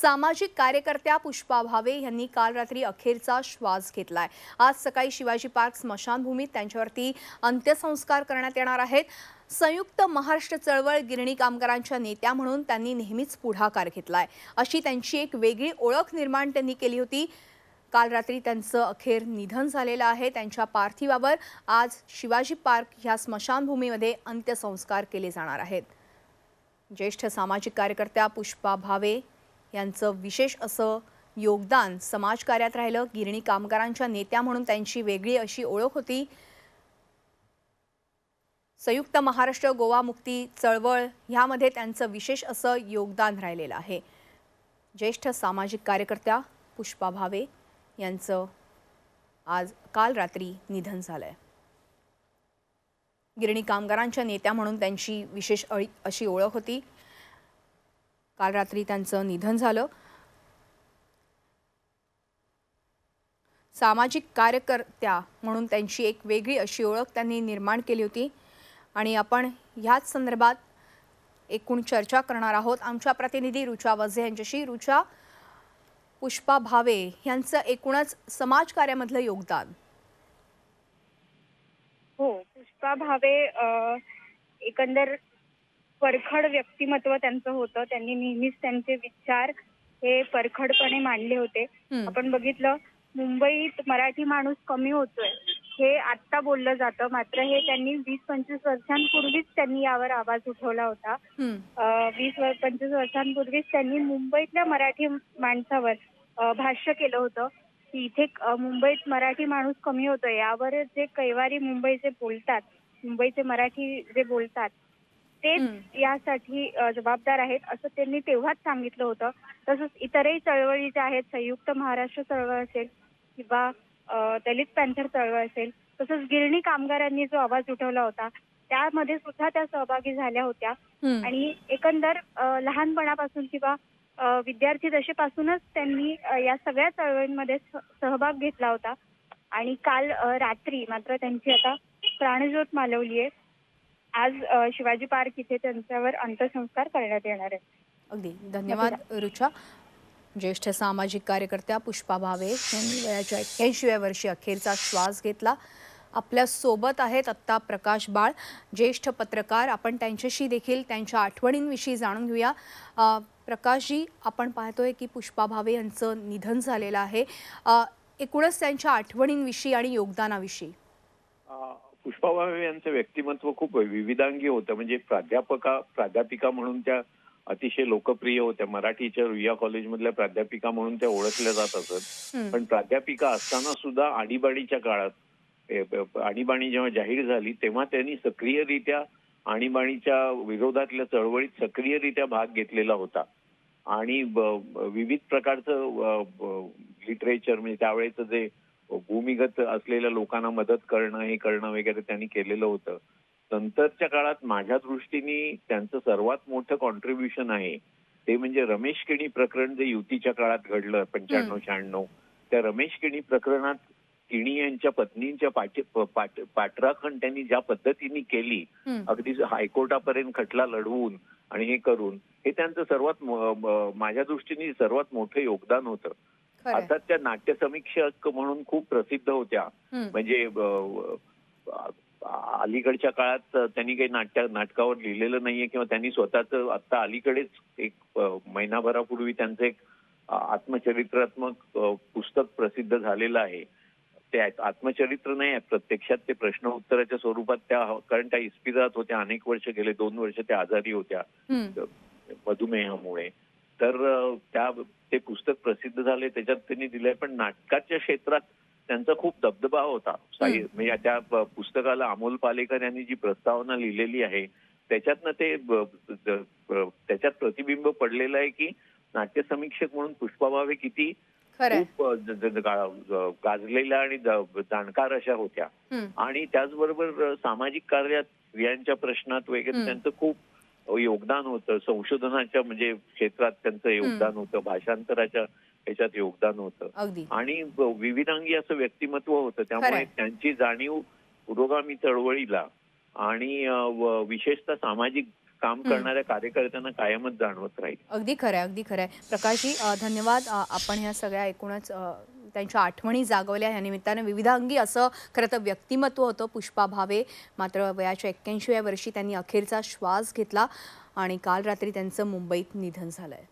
सामाजिक कार्यकर्त्या पुष्पा भावे यांनी काल रात्री अखेरचा श्वास घेतलाय. आज सकाळी शिवाजी पार्क स्मशानभूमीत त्यांच्यावरती अंत्यसंस्कार करण्यात येणार आहेत. संयुक्त महाराष्ट्र चळवळ गिरणी कामगारांच्या नेत्या म्हणून त्यांनी नेहमीच पुढाकार घेतलाय. अशी त्यांची एक वेगळी ओळख निर्माण त्यांनी केली होती. काल रात्री त्यांचं अखेर निधन झालेलं आहे. त्यांच्या पार्थिवावर आज शिवाजी पार्क ह्या स्मशानभूमीमध्ये अंत्यसंस्कार केले जाणार आहेत. ज्येष्ठ सामाजिक कार्यकर्त्या पुष्पा भावे यांचं विशेष असं योगदान समाजकार्यात राहिलं. गिरणी कामगारांच्या नेत्या म्हणून त्यांची वेगळी अशी ओळख होती. संयुक्त महाराष्ट्र गोवा मुक्ती चळवळ ह्यामध्ये त्यांचं विशेष असं योगदान राहिलेलं आहे. ज्येष्ठ सामाजिक कार्यकर्त्या पुष्पा भावे यांचं आज काल रात्री निधन झालंय. गिरणी कामगारांच्या नेत्या म्हणून त्यांची विशेष अळी अशी ओळख होती. काल रात्री त्यांचं निधन झालं. सामाजिक कार्यकर्त्या म्हणून त्यांची एक वेगळी अशी ओळख त्यांनी निर्माण केली होती. आणि आपण ह्याच संदर्भात एकूण चर्चा करणार आहोत. आमच्या प्रतिनिधी रुचा वझे यांच्याशी. रुचा पुष्पा भावे यांचं एकूणच समाजकार्यामधलं योगदान. हो पुष्पा भावे एकंदर परखड व्यक्तिमत्व त्यांचं होतं. त्यांनी नेहमीच त्यांचे विचार हे परखडपणे मांडले होते. आपण बघितलं मुंबईत मराठी माणूस कमी होतोय. हे आत्ता बोललं जातं. मात्र हे त्यांनी वीस पंचवीस वर्षांपूर्वीच त्यांनी यावर आवाज उठवला होता. वीस पंचवीस वर्षांपूर्वीच त्यांनी मुंबईतल्या मराठी माणसावर भाष्य केलं होतं की इथे मुंबईत मराठी माणूस कमी होतोय. यावर जे कैवारी मुंबईचे बोलतात मुंबईचे मराठी जे बोलतात तेच. यासाठी जबाबदार आहेत असं त्यांनी तेव्हाच सांगितलं होतं तसंच इतरही चळवळी ज्या आहेत संयुक्त महाराष्ट्र चळवळ असेल किंवा दलित पॅन्थर चळवळ असेल तसंच गिरणी कामगारांनी जो आवाज उठवला होता त्यामध्ये सुद्धा त्या सहभागी झाल्या होत्या. आणि एकंदर लहानपणापासून किंवा विद्यार्थी दशेपासूनच त्यांनी या सगळ्या चळवळींमध्ये सहभाग घेतला होता आणि काल रात्री मात्र त्यांची आता प्राणज्योत मालवली आहे आज शिवाजी पार्क इथे त्यांच्यावर अंत्यसंस्कार करण्यात येणार आहे अगदी. धन्यवाद रुचा. ज्येष्ठ सामाजिक कार्यकर्त्या पुष्पा भावे यांनी वयाच्या एक्क्याऐंशीव्या वर्षी अखेरचा श्वास घेतला. आपल्यासोबत आहेत आत्ता प्रकाश बाळ ज्येष्ठ पत्रकार. आपण त्यांच्याशी देखील त्यांच्या आठवणींविषयी जाणून घेऊया. प्रकाशजी आपण पाहतोय की पुष्पा भावे यांचं निधन झालेलं आहे. एकूणच त्यांच्या आठवणींविषयी आणि योगदानाविषयी. भावे यांचं व्यक्तिमत्व खूप विविधांगी होतं. म्हणजे प्राध्यापका प्राध्यापिका म्हणून त्या अतिशय लोकप्रिय होत्या. मराठीच्या रुईया कॉलेजमधल्या प्राध्यापिका म्हणून त्या ओळखल्या जात असत. पण प्राध्यापिका असताना सुद्धा आणीबाणीच्या काळात आणीबाणी जेव्हा जाहीर झाली तेव्हा त्यांनी सक्रियरित्या आणीबाणीच्या विरोधातल्या चळवळीत सक्रियरित्या भाग घेतलेला होता. आणि विविध प्रकारचं लिटरेचर म्हणजे त्यावेळेचं जे भूमिगत असलेल्या लोकांना मदत करणं हे करणं वगैरे त्यांनी केलेलं होतं. नंतरच्या काळात माझ्या दृष्टीने त्यांचं सर्वात मोठं कॉन्ट्रीब्युशन आहे ते म्हणजे रमेश किणी प्रकरण जे युतीच्या काळात घडलं पंच्याण्णव शहाण्णव त्या रमेश किणी प्रकरणात किणी यांच्या पत्नींच्या पाठी पाठ- पाठराखण त्यांनी ज्या पद्धतीने केली. अगदी हायकोर्टापर्यंत खटला लढवून आणि हे करून हे त्यांचं सर्वात माझ्या दृष्टीने सर्वात मोठं योगदान होतं. अर्थात त्या नाट्य समीक्षक म्हणून खूप प्रसिद्ध होत्या. म्हणजे अलीकडच्या काळात त्यांनी काही नाट्य नाटकावर लिहिलेलं नाहीये किंवा त्यांनी स्वतःच आता अलीकडेच एक महिनाभरापूर्वी त्यांचं एक आत्मचरित्रात्मक पुस्तक प्रसिद्ध झालेलं आहे. ते आत- आत्मचरित्र नाही आहे प्रत्यक्षात ते प्रश्न उत्तराच्या स्वरूपात त्या कारण त्या इस्पिरात होत्या अनेक वर्ष गेले दोन वर्ष त्या आजारी होत्या. मधुमेहामुळे. तर त्या ते पुस्तक प्रसिद्ध झाले त्याच्यात त्यांनी दिलंय पण नाटकाच्या क्षेत्रात त्यांचा खूप दबदबा होता म्हणजे त्या पुस्तकाला अमोल पालेकर यांनी जी प्रस्तावना लिहिलेली आहे त्याच्यातनं ते त्याच्यात प्रतिबिंब पडलेलं आहे की नाट्य समीक्षक म्हणून पुष्पा भावे किती खूप गाजलेल्या आणि जाणकार अशा होत्या. आणि त्याचबरोबर सामाजिक कार्यात स्त्रियांच्या प्रश्नात वगैरे. त्यांचं खूप योगदान होतं. संशोधनाच्या म्हणजे क्षेत्रात त्यांचं योगदान होतं. भाषांतराच्या ह्याच्यात योगदान होतं. आणि विविधांगी असं व्यक्तिमत्व होतं. त्यामुळे. त्यांची जाणीव पुरोगामी चळवळीला आणि विशेषतः सामाजिक काम करणाऱ्या कार्यकर्त्यांना कायमच जाणवत राहील. अगदी खरं आहे अगदी खरं आहे. प्रकाशजी धन्यवाद. आपण ह्या सगळ्या एकूणच त्यांच्या आठवणी जागवल्या. या निमित्तानं विविधांगी असं खरं तर व्यक्तिमत्व होतं पुष्पा भावे. मात्र वयाच्या एक्क्याऐंशीव्या वर्षी त्यांनी अखेरचा श्वास घेतला आणि काल रात्री त्यांचं मुंबईत निधन झालंय.